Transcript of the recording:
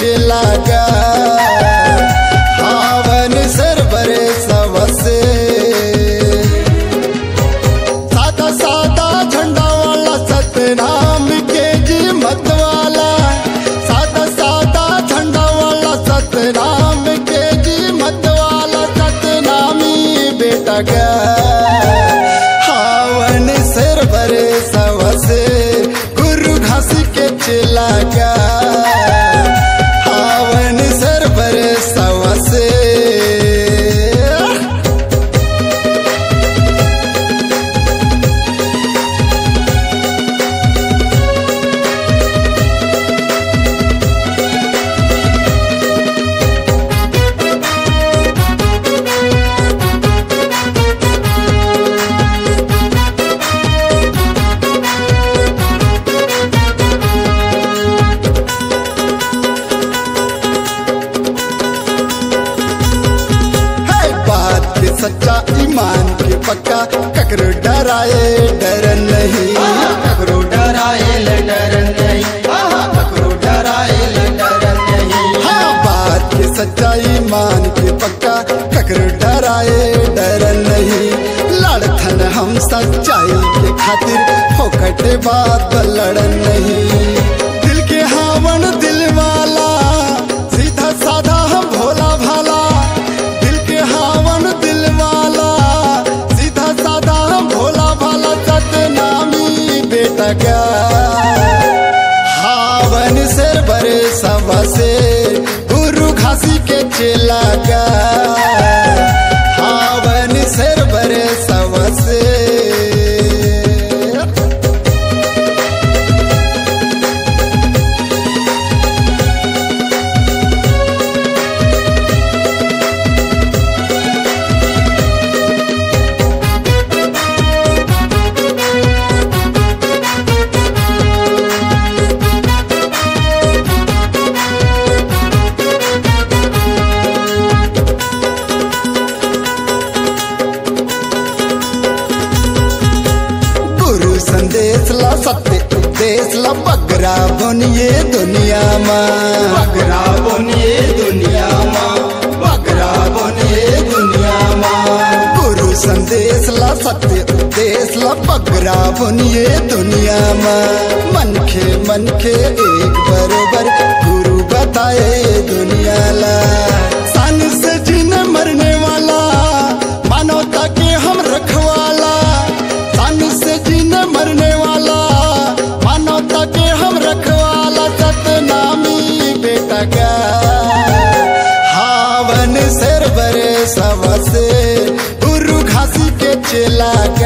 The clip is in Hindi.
घासी के चला गा हावन सरबर सबसे सादा सादा झंडा वाला सतनाम के जी मत वाला सादा सादा झंडा वाला सतनाम के जी मत वाला सतनामी बेटा गा डराए डर नहीं। ककरो डराए हाँ बात के सच्चा ईमान के पक्का। ककरो डराए डर नहीं। लड़थन हम सच्चाई के खातिर, फोकट बात लड़न घासी के उपदेश ला बगरा बनिए दुनिया में। बगरा बनिए दुनिया माँ। बगरा बनिए दुनिया माँ। गुरु संदेश ला सत्य उपदेश ला बगरा बनिए दुनिया में। मन के मन के एक बरोबर गुरु बताए दुनिया ला। हावन